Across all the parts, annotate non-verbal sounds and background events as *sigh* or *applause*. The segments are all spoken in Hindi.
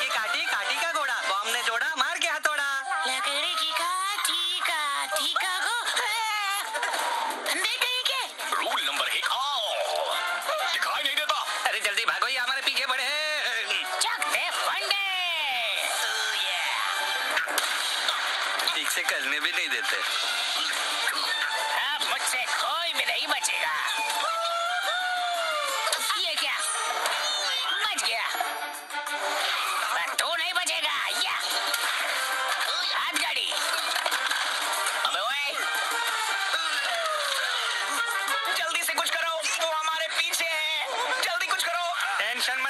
की काटी काटी का घोड़ा। बॉम्ब ने जोड़ा मार के हथौड़ा। लकड़ी की काठी काठी का गो के रूल नंबर एक आओ। दिखाई नहीं देता। अरे जल्दी भागो ये हमारे पीछे पड़े। चक दे फंडे। ठीक से करने भी नहीं देते।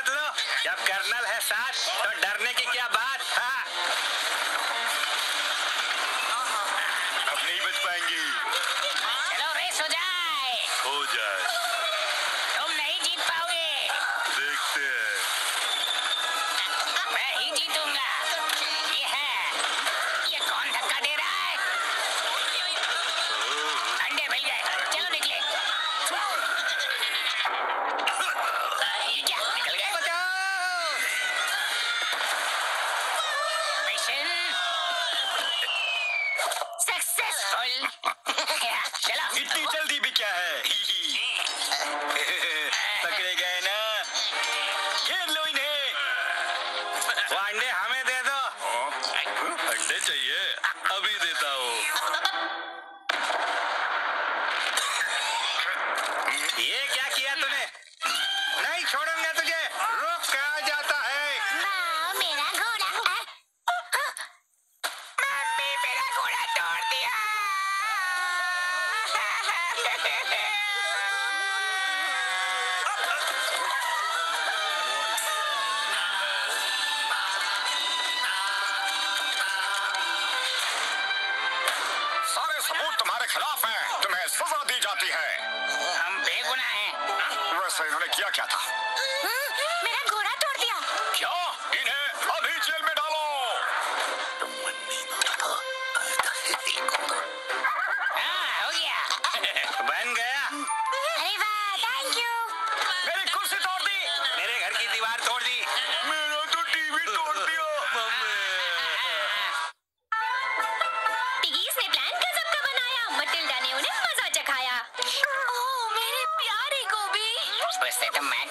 मत लो जब कर्नल है साथ तो डरने की क्या बात? हाँ। अब नहीं बच पाएँगे। चलो रेस हो जाए। हो जाए। तुम नहीं जीत पाओगे। देखते हैं। मैं ही जीतूँगा। ये है लो इन्हें वो अंडे हमें दे दो। अंडे चाहिए। अभी देता हूँ। ये क्या किया तूने? नहीं छोड़ूँगा तुझे। रोक कहा जाता है। माँ मेरा घोड़ा जाती है। हम बेगुनाह हैं। वैसे इन्होंने किया क्या था?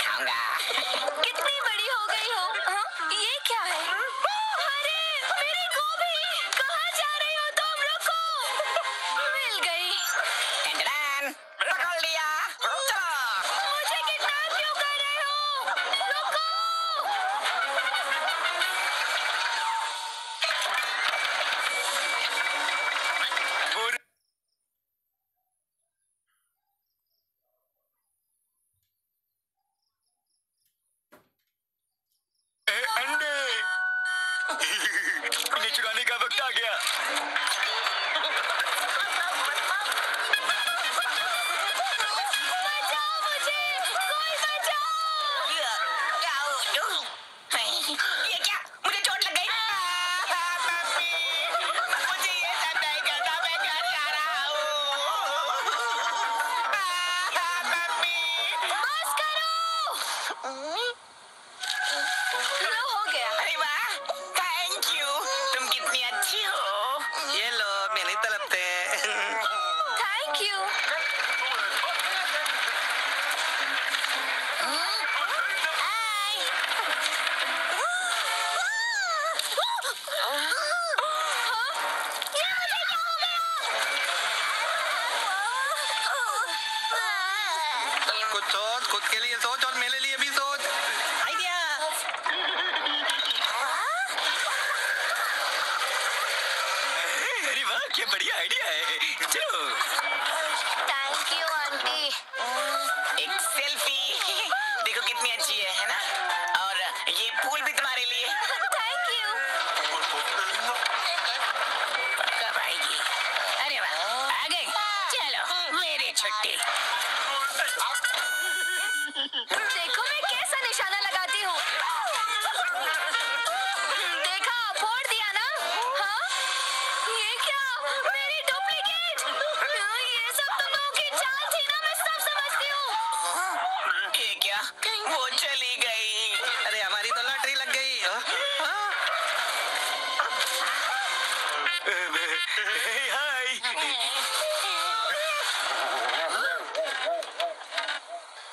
खाऊँगा कितनी बड़ी हो गई हो हा? ये क्या है? अरे मेरी गोभी! कहाँ जा रही हो तुम? रुको! मिल गई। टेंडरन पकड़ लिया। मुझे किडनैप क्यों कर रहे हो? रुको बुरी- ए, अंडे इन्हें चुराने का वक्त आ गया। बचाओ लो हो गया अरे वाह थैंक यू तुम कितनी अच्छी हो ये लो मेरी तरफ़ से थैंक यू खुद के लिए सोच और मेरे लिए भी सोच आइडिया अरे वाह क्या बढ़िया आइडिया है Thank you, आंटी एक सेल्फी देखो कितनी अच्छी है है ना? और ये फूल भी तुम्हारे लिए।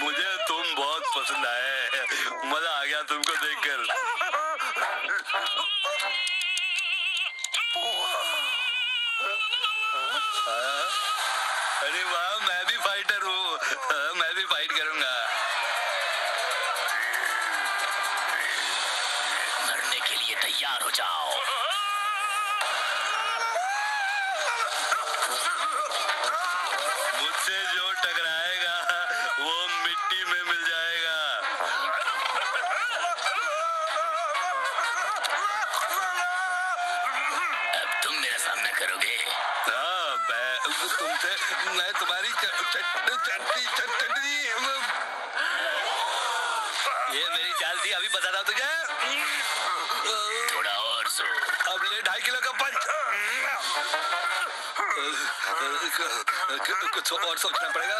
मुझे तुम बहुत पसंद आए मज़ा आ गया तुमको देखकर? अरे वाह मैं भी फाइटर हूँ। मैं भी फाइट करूँगा। मरने के लिए तैयार हो जाओ। मुझसे जो टकराएगा में मिल जाएगा। अब तुम मेरा सामना करोगे। हाँ मैं तुमसे मैं तुम्हारी चटनी चटनी। ये मेरी चाल थी अभी बताता हूँ तुझे। थोड़ा और सो अब ले ढाई किलो का पंच। *laughs* कुछ और सोचना पड़ेगा।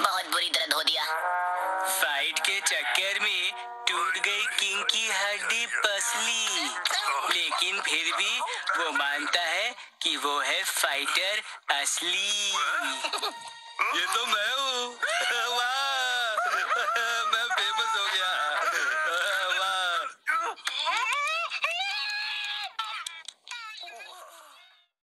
बहुत बुरी दर्द हो दिया। फाइट के चक्कर में टूट गई किंग की हड्डी पसली। लेकिन फिर भी वो मानता है कि वो है फाइटर असली। ये तो मैं हूँ। मैं फ़ेमस हो गया। वाह।